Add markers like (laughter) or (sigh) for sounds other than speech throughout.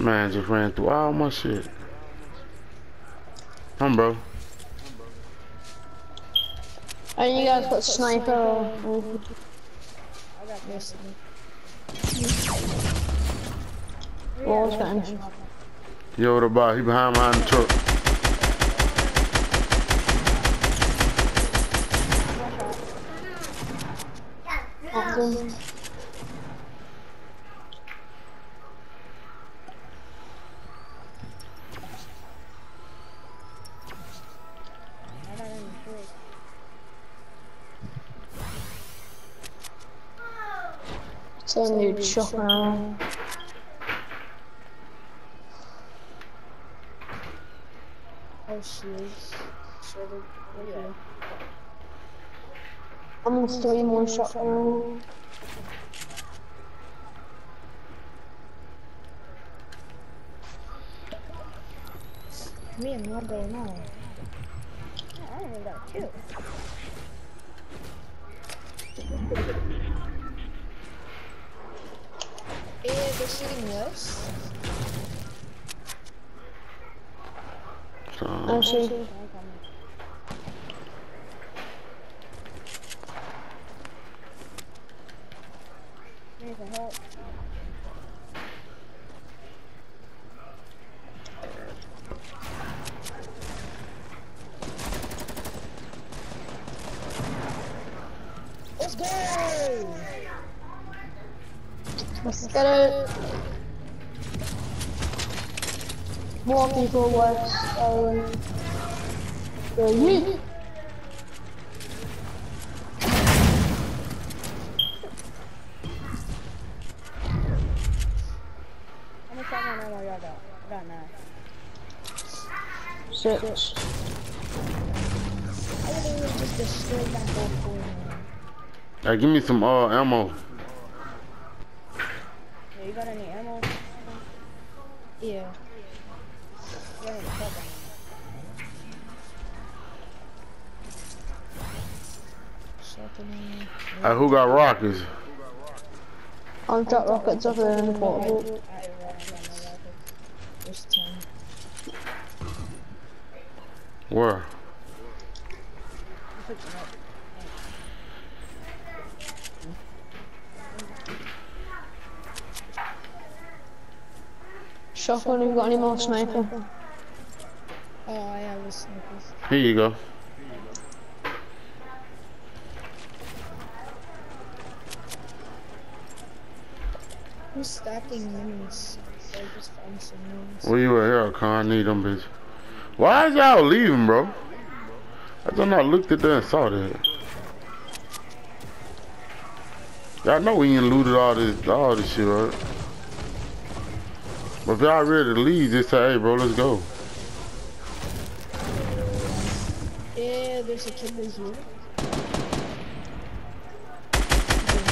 Man just ran through all my shit. Come, bro. And you guys put sniper or... I got this. Wall's Yo, what about? He behind behind the truck. Awesome. I got any trick. Some shopping around. Oh, she is. Yeah. I'm gonna three more around. Me and what going on? Yeah, I only got two. (laughs) Eh, they're shooting west. So, Actually, Need the help. Let's go! let's get it. More people west. Um, got nine. Six. Hey, give me some uh ammo. Yeah, you got any ammo? Yeah. You got any shotgun ammo? Shotgun ammo. Hey, who got rockets? I'll drop rockets over there in the portable. Alright, right, I got no rockets. There's ten. Where? I'm picking up. Shotgun, have you got any more sniper? Oh, I have a sniper. Here you go. Who's stacking minis? So I just found some minis. Where you at here, Con? I need them bitch. Why is y'all leaving, bro? I thought I looked at that and saw that. Y'all know we ain't looted all this all this shit, right? But if y'all ready to leave, just say, hey bro, let's go. Yeah, there's a kid who's here. The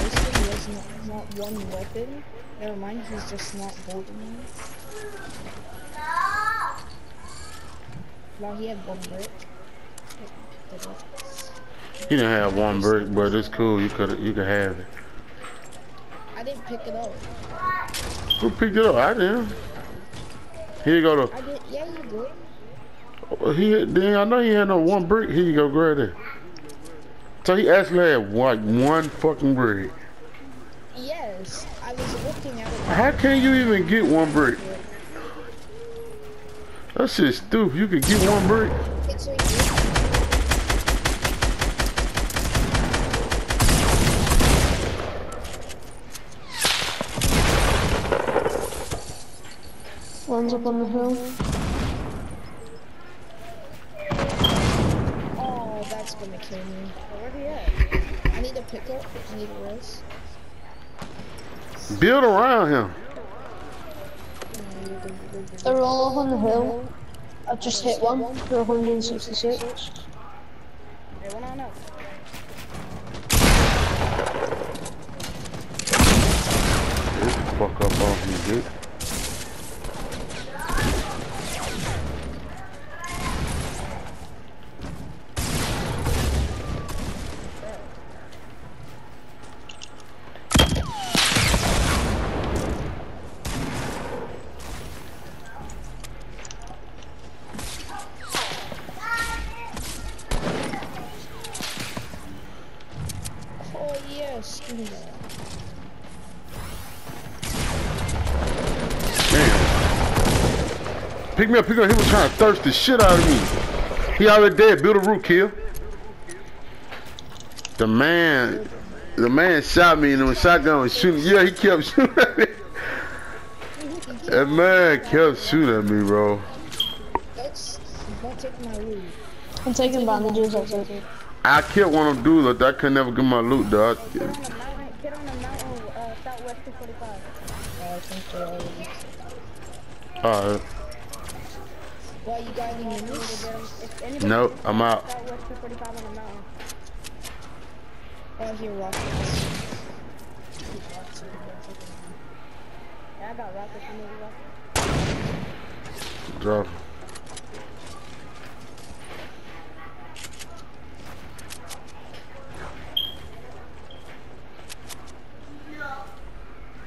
wasted, he has not, not one weapon. Never mind, he's just not holding it. Well, he had one brick. Picked it up. He didn't have one brick, but it's cool. You could you could have it. I didn't pick it up. Who picked it up? I didn't. Here you go. I did. Yeah, you did. To, he then I know he had no one brick. Here you go, grab it. So he actually had what one fucking brick. Yes, I was looking at it. How can you even get one brick? That shit stupid. You could get one brick. It's right here. One's up on the hill. Oh, that's gonna kill me. Where he at? I need a pickup. I need a rest. Build around him. They're all up on the hill. I've just hit one for 166. Hey, one on up. Get the fuck up off me, bitch. Damn. Pick me up, pick me up. He was trying to thirst the shit out of me. He already dead. Build a root kill. The man, the man shot me and the shotgun was shooting. Yeah, he kept (laughs) shooting at me. That man kept shooting at me, bro. I'm taking bandages. I killed one of them dudes, but I could never get my loot, dog. Get on the mountain. Get on the mountain. Uh, southwest 245. Uh, I think they're already. Alright. Why you got any minis? If anybody Nope, I'm out. Southwest 245 on the mountain. Oh, here rockets. Yeah, I got rockets. You need rockets? Drop.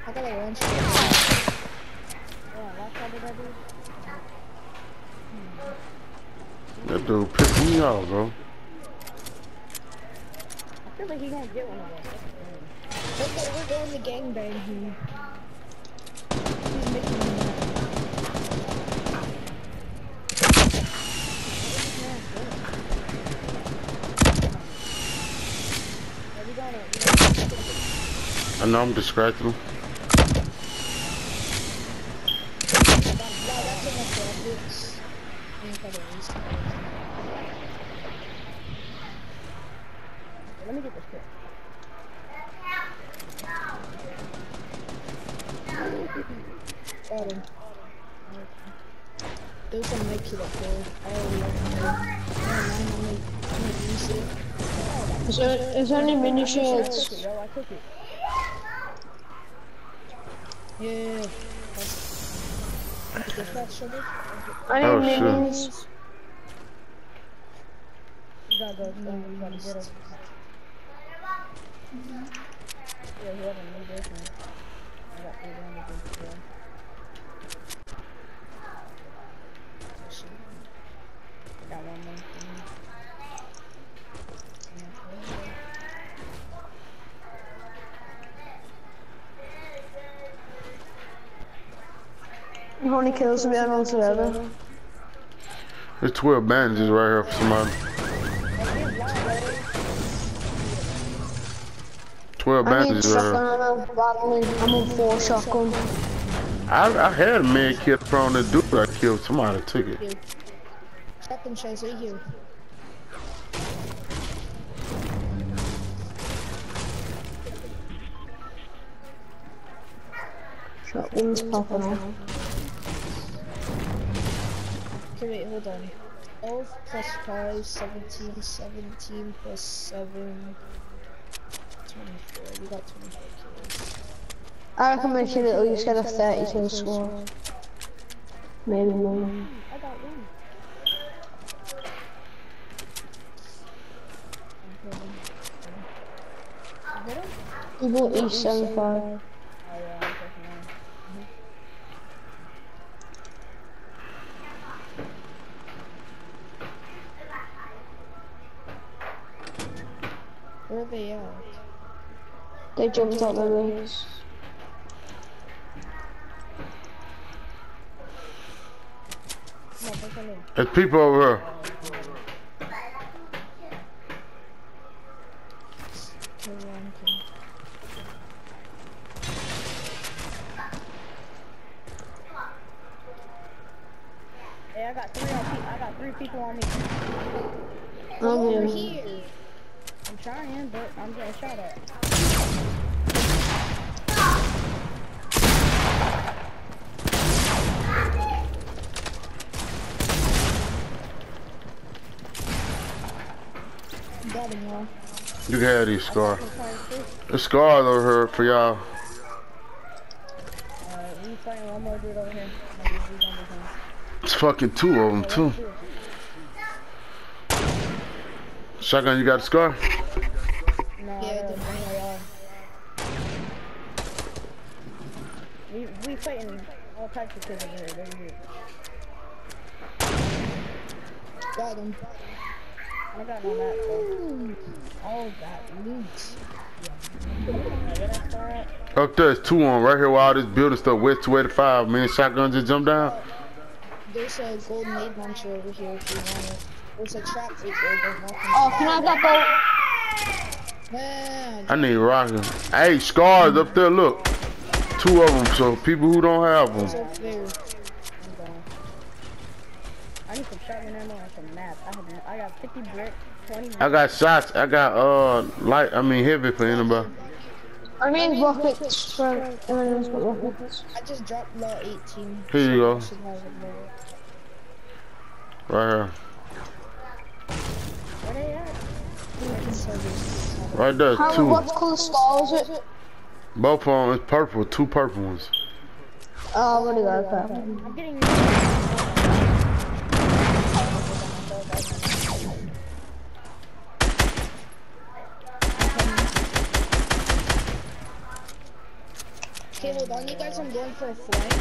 I got a one shot. Yeah, last shot did I do? That me off, bro. I feel like he gonna get one of those. Okay, we're going to gangbang here. He's making me mad. Where we going? We going? I know I'm distracting him. Let me get this kit. Got him. Those are my kit up there. I it. Is there, is there any mini shields? It. Yeah. Oh, shit. minis. You gotta go, uh, you How many kills have we had altogether? There's 12 bandages er right here for somebody. 12 I need bandages right here. I'm on four shotgun. I, I had a man killed from the dude I killed. Somebody took it. Shotgun shells right here. Shotgun's popping off. So wait, hold on. 12 plus 5, 17, 17 plus 7, 24. We got 24 kills. I reckon we should at least get a 30 kill score. Maybe more. I got one. You got 875. They jumped out the roofs. Come on, come in. There's people over here. Kill one. Hey, I got three on me. I got three people on me. Over I'm here. I'm trying, but I'm getting shot at. You can have these to- The scars over here for y'all. It's fucking two of them too. Shotgun, you got a scar? No. We we fighting all types of kids over here. Got him. I got no map though. All that loot. Where that car at? Up there's two on right here where all this building stuff, West 285. Man, shotgun just jumped down. There's a golden aid launcher over here if you want it. There's a trap right there. Don't walk into Oh, can I have that boat? Man, I need rocking. Hey, scars up there, look. Two of them, so people who don't have it's them. up there. I'm going. I need some shotgun ammo and some mats. I have, I got 50 bricks, 20 I got shots. I got uh light. I mean heavy for anybody. I mean rockets for everyone's rockets. I just dropped law 18. Here you go. Should have it there. Right here. Where they at? I can sell this. Right there, How, two. what colour star is it? Both of them is purple. Two purple ones. Oh, what do you got? I'm getting. Okay, you guys. I'm going for a flight.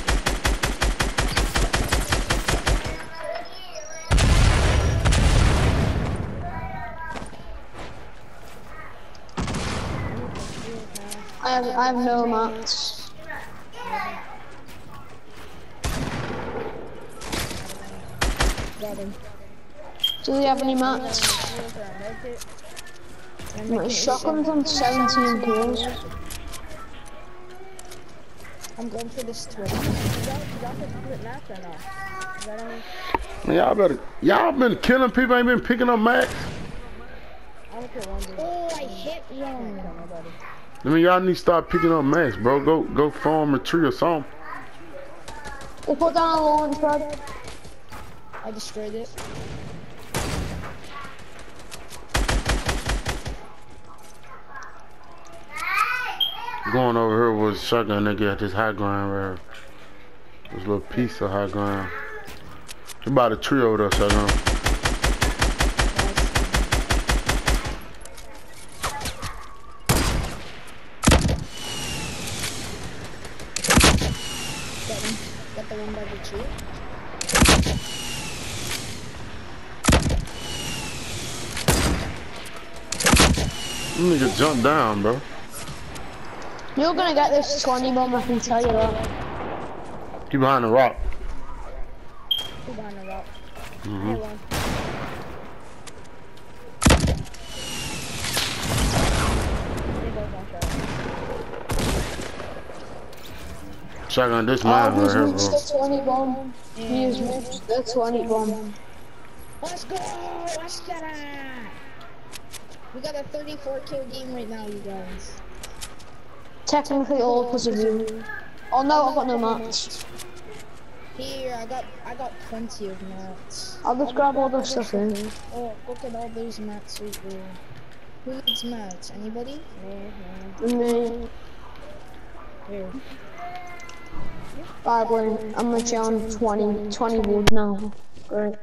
I have, I have no him. Do we have any mats? My shotgun's on 17 kills. I'm going for this twin. Y'all y'all can split maps or not? Is that any? Man, y'all better. Y'all been killing people. Ain't been picking up max. I don't care. Oh, I hit one. I mean, y'all need to start picking up max, bro. Go, go farm a tree or something. We'll put down a launch pad. I destroyed it. Going over here was shotgun nigga at this high ground right here. This little piece of high ground. You about a tree over there, shotgun. Nigga jump down, bro. You're gonna get this 20 bomb, I can tell you that. He behind the rock. Who behind the rock? hmm Hey, one. They both on shot. Shotgun, this Oh, mine right who's here, reached bro. the 20 bomb? He has reached the 20 bomb. Let's go! Let's get it! We got a 34 kill game right now, you guys. Technically all because of you. Oh no, I've got no mats. Here, I got I got plenty of mats. I'll just oh, grab all the stuff in. Oh, look at all those mats right there. Who needs mats? Anybody? Then, Here. bye, Blaine. I'm literally on 20, 20 wood now. Great.